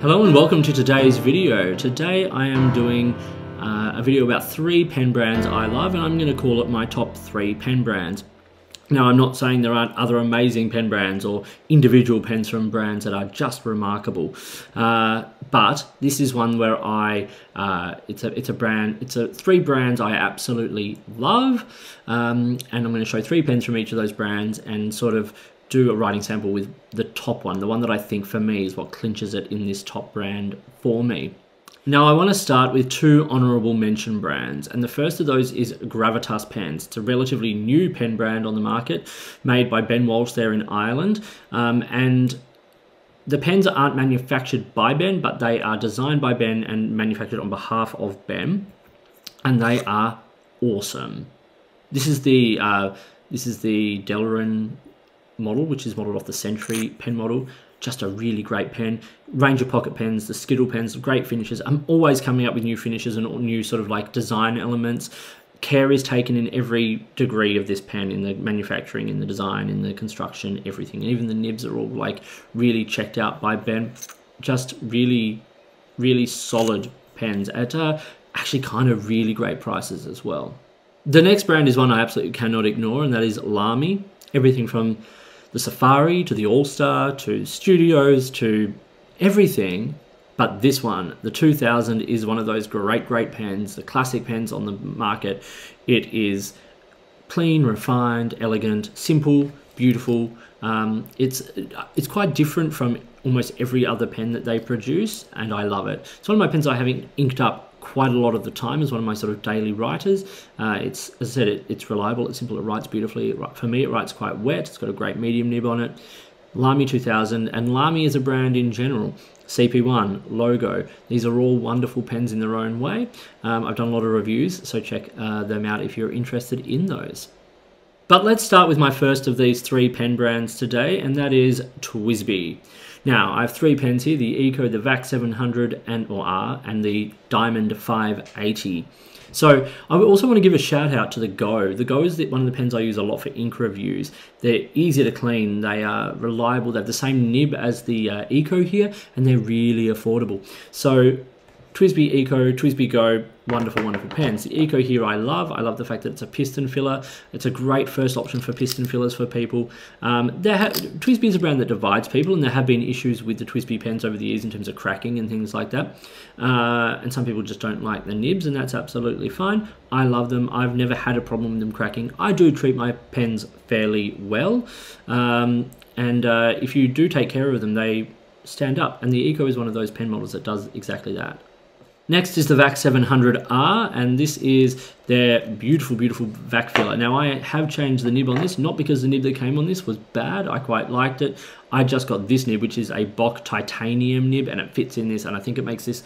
Hello and welcome to today's video. Today I am doing uh, a video about three pen brands I love and I'm going to call it my top three pen brands. Now I'm not saying there aren't other amazing pen brands or individual pens from brands that are just remarkable, uh, but this is one where I uh, it's a it's a brand it's a three brands I absolutely love, um, and I'm going to show three pens from each of those brands and sort of do a writing sample with the top one, the one that I think for me is what clinches it in this top brand for me. Now I want to start with two honourable mention brands and the first of those is Gravitas Pens. It's a relatively new pen brand on the market made by Ben Walsh there in Ireland um, and the pens aren't manufactured by Ben but they are designed by Ben and manufactured on behalf of Ben and they are awesome. This is the uh, this is the Delrin model, which is modeled off the Century pen model. Just a really great pen. Ranger pocket pens, the Skittle pens, great finishes. I'm always coming up with new finishes and new sort of like design elements. Care is taken in every degree of this pen, in the manufacturing, in the design, in the construction, everything. And even the nibs are all like really checked out by Ben. Just really, really solid pens at uh, actually kind of really great prices as well. The next brand is one I absolutely cannot ignore, and that is Lamy. Everything from the Safari to the All Star to Studios to everything. But this one, the 2000, is one of those great, great pens, the classic pens on the market. It is clean, refined, elegant, simple, beautiful. Um, it's it's quite different from almost every other pen that they produce, and I love it. It's one of my pens I haven't inked up quite a lot of the time as one of my sort of daily writers. Uh, it's, as I said, it, it's reliable, it's simple, it writes beautifully. It, for me, it writes quite wet. It's got a great medium nib on it. Lamy 2000 and Lamy is a brand in general. CP1, Logo, these are all wonderful pens in their own way. Um, I've done a lot of reviews, so check uh, them out if you're interested in those. But let's start with my first of these three pen brands today, and that is TWSBI. Now, I have three pens here, the Eco, the VAC 700 and or R, and the Diamond 580. So I also want to give a shout out to the Go. The Go is one of the pens I use a lot for ink reviews. They're easy to clean, they are reliable, they have the same nib as the uh, Eco here, and they're really affordable. So TWSBI Eco, TWSBI Go, wonderful, wonderful pens. The Eco here I love. I love the fact that it's a piston filler. It's a great first option for piston fillers for people. Um, TWSBI is a brand that divides people, and there have been issues with the TWSBI pens over the years in terms of cracking and things like that. Uh, and some people just don't like the nibs, and that's absolutely fine. I love them. I've never had a problem with them cracking. I do treat my pens fairly well, um, and uh, if you do take care of them, they stand up. And the Eco is one of those pen models that does exactly that. Next is the VAC 700R, and this is their beautiful, beautiful VAC filler. Now, I have changed the nib on this, not because the nib that came on this was bad. I quite liked it. I just got this nib, which is a Bock titanium nib, and it fits in this, and I think it makes this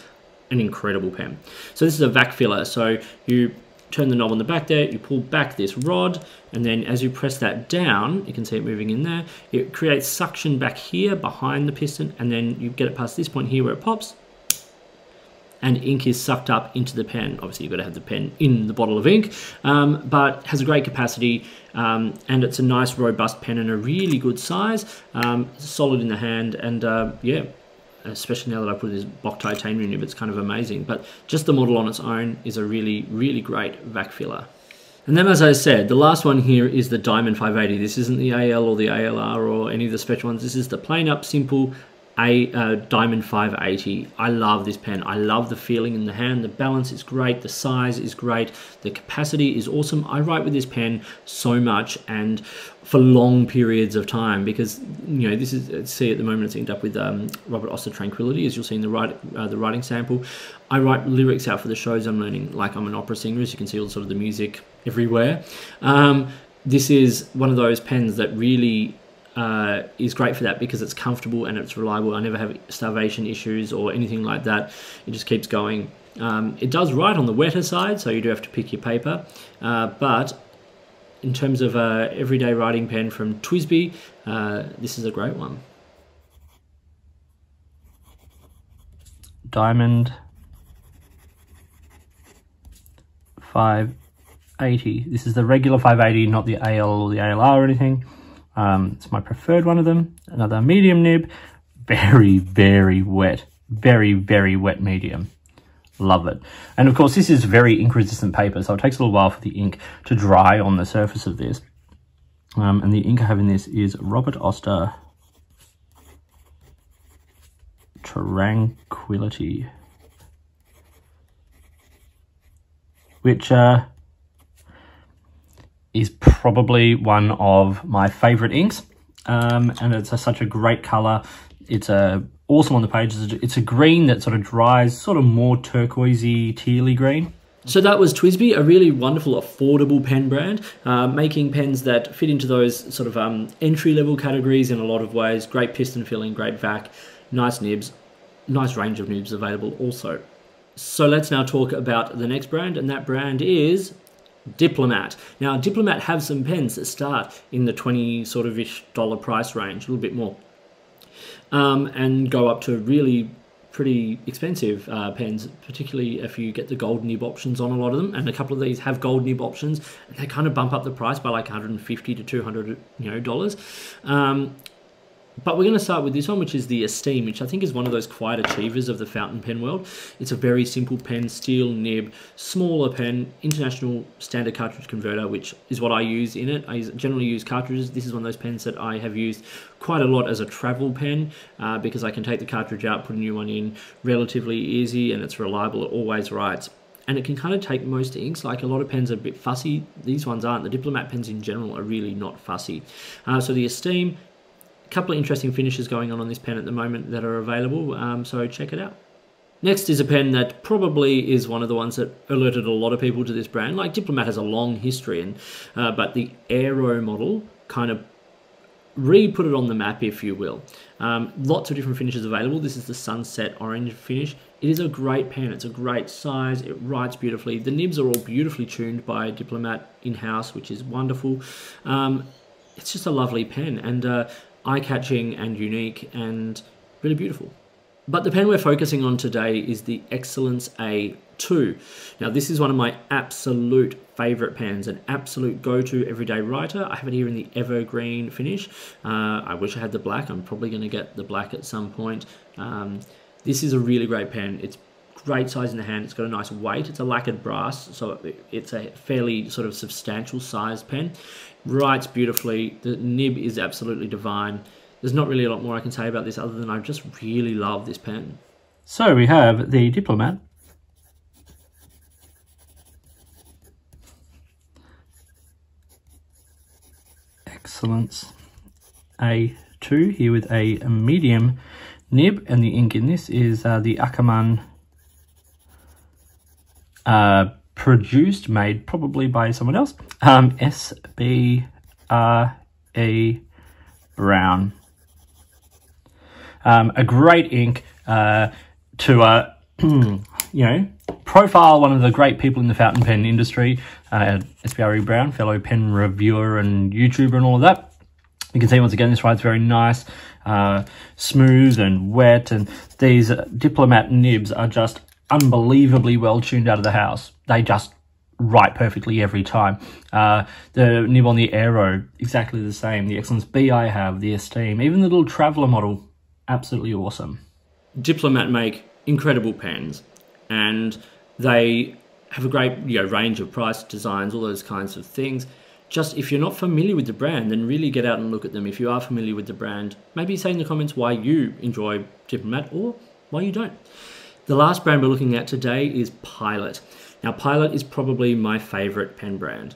an incredible pen. So this is a VAC filler. So you turn the knob on the back there, you pull back this rod, and then as you press that down, you can see it moving in there, it creates suction back here behind the piston, and then you get it past this point here where it pops, and ink is sucked up into the pen. Obviously, you've got to have the pen in the bottle of ink, um, but has a great capacity um, and it's a nice robust pen and a really good size, um, solid in the hand, and uh, yeah, especially now that I put this Bock titanium nib, it's kind of amazing. But just the model on its own is a really, really great vac filler. And then, as I said, the last one here is the Diamond 580. This isn't the AL or the ALR or any of the special ones. This is the plain up, simple a uh, Diamond 580. I love this pen. I love the feeling in the hand. The balance is great. The size is great. The capacity is awesome. I write with this pen so much and for long periods of time because you know this is see at the moment it's inked up with um, Robert Oster Tranquility as you'll see in the write, uh, the writing sample. I write lyrics out for the shows I'm learning like I'm an opera singer as you can see all sort of the music everywhere. Um, this is one of those pens that really uh, is great for that because it's comfortable and it's reliable. I never have starvation issues or anything like that. It just keeps going. Um, it does write on the wetter side, so you do have to pick your paper. Uh, but in terms of uh, everyday writing pen from TWSBI, uh, this is a great one. Diamond 580. This is the regular 580, not the AL or the ALR or anything. Um, it's my preferred one of them. Another medium nib, very, very wet. very, very wet medium. Love it. And of course, this is very ink resistant paper, so it takes a little while for the ink to dry on the surface of this. Um, and the ink I have in this is Robert Oster Tranquility. Which uh, is probably one of my favorite inks. Um, and it's a, such a great color. It's a awesome on the page. It's a green that sort of dries, sort of more turquoisey, tealy green. So that was TWSBI, a really wonderful, affordable pen brand, uh, making pens that fit into those sort of um, entry-level categories in a lot of ways. Great piston filling, great vac, nice nibs, nice range of nibs available also. So let's now talk about the next brand, and that brand is Diplomat. Now, Diplomat have some pens that start in the 20 sort of ish dollar price range, a little bit more, um, and go up to really pretty expensive uh, pens, particularly if you get the gold nib options on a lot of them. And a couple of these have gold nib options, and they kind of bump up the price by like 150 to 200, you know, dollars. Um, but we're going to start with this one, which is the Esteem, which I think is one of those quiet achievers of the fountain pen world. It's a very simple pen, steel nib, smaller pen, international standard cartridge converter, which is what I use in it. I generally use cartridges. This is one of those pens that I have used quite a lot as a travel pen uh, because I can take the cartridge out, put a new one in relatively easy, and it's reliable. It always writes and it can kind of take most inks. Like a lot of pens are a bit fussy. These ones aren't. The Diplomat pens in general are really not fussy. Uh, so the Esteem a couple of interesting finishes going on on this pen at the moment that are available, um, so check it out. Next is a pen that probably is one of the ones that alerted a lot of people to this brand. Like Diplomat has a long history, and uh, but the Aero model kind of re-put it on the map, if you will. Um, lots of different finishes available. This is the Sunset Orange finish. It is a great pen. It's a great size. It writes beautifully. The nibs are all beautifully tuned by Diplomat in-house, which is wonderful. Um, it's just a lovely pen, and uh, eye-catching and unique and really beautiful. But the pen we're focusing on today is the Excellence A2. Now this is one of my absolute favorite pens, an absolute go-to everyday writer. I have it here in the evergreen finish. Uh, I wish I had the black. I'm probably going to get the black at some point. Um, this is a really great pen. It's great size in the hand. It's got a nice weight. It's a lacquered brass, so it's a fairly sort of substantial size pen. Writes beautifully. The nib is absolutely divine. There's not really a lot more I can say about this other than I just really love this pen. So we have the Diplomat. Excellence A2 here with a medium nib and the ink in this is uh, the Ackerman uh, produced, made probably by someone else. Um, SB R E Brown. Um, a great ink uh, to, uh, you know, profile one of the great people in the fountain pen industry, uh, SBRE Brown, fellow pen reviewer and YouTuber and all of that. You can see once again this ride's very nice, uh, smooth and wet, and these Diplomat nibs are just unbelievably well tuned out of the house. They just write perfectly every time. Uh, the nib on the Aero, exactly the same. The Excellence B I have, the Esteem, even the little Traveller model, absolutely awesome. Diplomat make incredible pens, and they have a great you know, range of price, designs, all those kinds of things. Just if you're not familiar with the brand, then really get out and look at them. If you are familiar with the brand, maybe say in the comments why you enjoy Diplomat or why you don't. The last brand we're looking at today is Pilot. Now, Pilot is probably my favorite pen brand.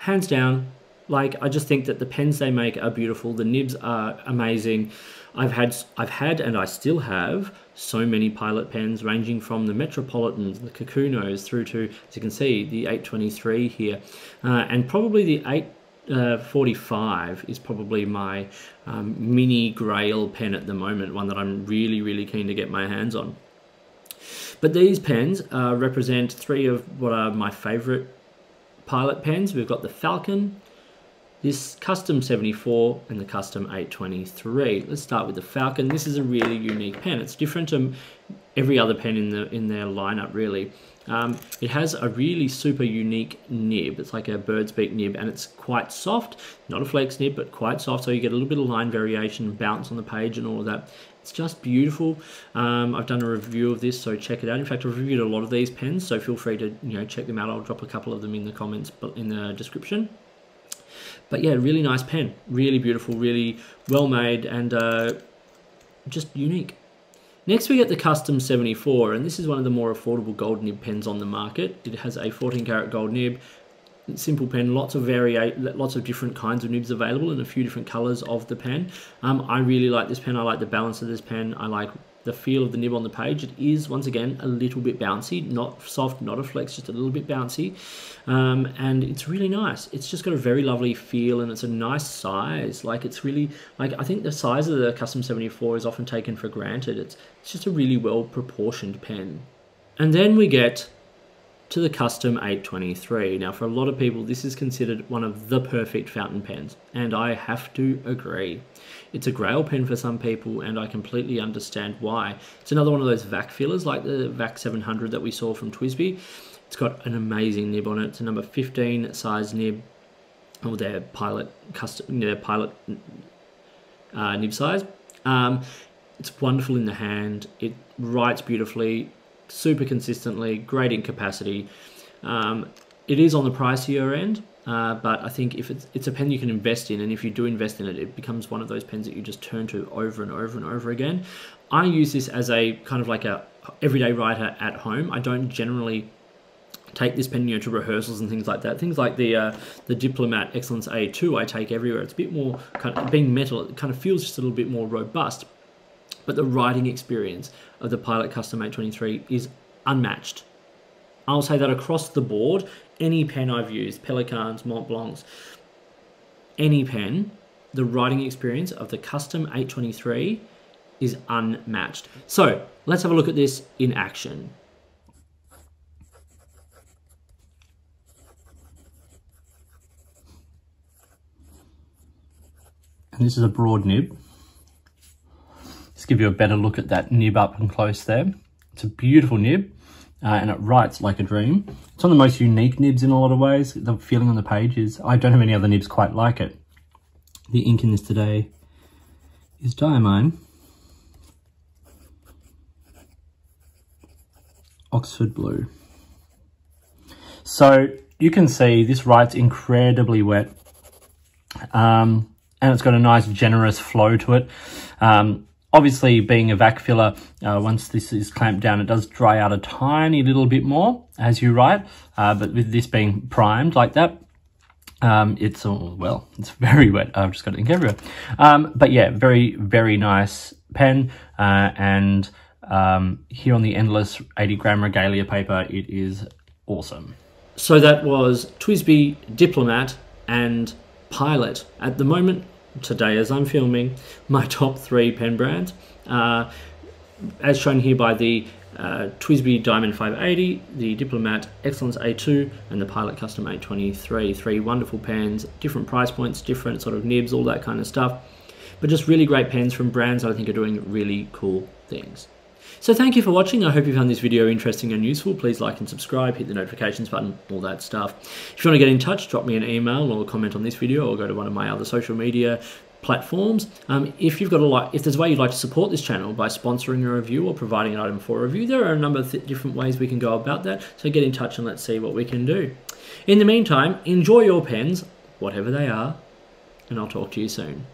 Hands down, like I just think that the pens they make are beautiful. The nibs are amazing. I've had I've had and I still have so many pilot pens ranging from the Metropolitans, the Kakunos through to as you can see the 823 here, uh, and probably the 845 uh, is probably my um, mini Grail pen at the moment, one that I'm really really keen to get my hands on. But these pens uh, represent three of what are my favorite pilot pens. We've got the Falcon, this Custom 74 and the Custom 823. Let's start with the Falcon. This is a really unique pen. It's different to every other pen in the in their lineup really. Um, it has a really super unique nib. It's like a bird's beak nib and it's quite soft, not a flex nib, but quite soft. So you get a little bit of line variation, bounce on the page and all of that. It's just beautiful. Um, I've done a review of this, so check it out. In fact, I've reviewed a lot of these pens, so feel free to you know check them out. I'll drop a couple of them in the comments, but in the description. But yeah, really nice pen, really beautiful, really well made, and uh, just unique. Next we get the Custom 74, and this is one of the more affordable gold nib pens on the market. It has a 14 karat gold nib, simple pen, lots of variate, lots of different kinds of nibs available and a few different colors of the pen. Um, I really like this pen. I like the balance of this pen. I like the feel of the nib on the page. It is, once again, a little bit bouncy, not soft, not a flex, just a little bit bouncy. Um, and it's really nice. It's just got a very lovely feel and it's a nice size. Like it's really, like I think the size of the Custom 74 is often taken for granted. It's, it's just a really well proportioned pen. And then we get to the Custom 823. Now, for a lot of people, this is considered one of the perfect fountain pens, and I have to agree. It's a grail pen for some people, and I completely understand why. It's another one of those VAC fillers, like the VAC 700 that we saw from TWSBI. It's got an amazing nib on it. It's a number 15 size nib, or their pilot custom, their pilot uh, nib size. Um, it's wonderful in the hand. It writes beautifully super consistently, great in capacity. Um, it is on the pricier end, uh, but I think if it's, it's a pen you can invest in, and if you do invest in it, it becomes one of those pens that you just turn to over and over and over again. I use this as a kind of like a everyday writer at home. I don't generally take this pen you know, to rehearsals and things like that. Things like the uh, the Diplomat Excellence A2 I take everywhere. It's a bit more kind of being metal. It kind of feels just a little bit more robust but the writing experience of the Pilot Custom 823 is unmatched. I'll say that across the board, any pen I've used, Pelikans, Montblancs, any pen, the writing experience of the Custom 823 is unmatched. So let's have a look at this in action. And this is a broad nib give you a better look at that nib up and close there. It's a beautiful nib uh, and it writes like a dream. It's one of the most unique nibs in a lot of ways. The feeling on the page is, I don't have any other nibs quite like it. The ink in this today is Diamine. Oxford Blue. So you can see this writes incredibly wet. Um, and it's got a nice generous flow to it. Um, Obviously, being a vac filler, uh, once this is clamped down, it does dry out a tiny little bit more as you write, uh, but with this being primed like that, um, it's, all well, it's very wet. I've just got ink everywhere. Um, but yeah, very, very nice pen. Uh, and um, here on the Endless 80 gram regalia paper, it is awesome. So that was TWSBI, Diplomat, and Pilot. At the moment, today as I'm filming my top three pen brands. Uh, as shown here by the uh, TWSBI Diamond 580, the Diplomat Excellence A2, and the Pilot Custom 823. Three wonderful pens, different price points, different sort of nibs, all that kind of stuff. But just really great pens from brands that I think are doing really cool things. So thank you for watching. I hope you found this video interesting and useful. Please like and subscribe, hit the notifications button, all that stuff. If you want to get in touch, drop me an email or comment on this video or go to one of my other social media platforms. Um, if you've got a like, if there's a way you'd like to support this channel by sponsoring a review or providing an item for a review, there are a number of different ways we can go about that. So get in touch and let's see what we can do. In the meantime, enjoy your pens, whatever they are, and I'll talk to you soon.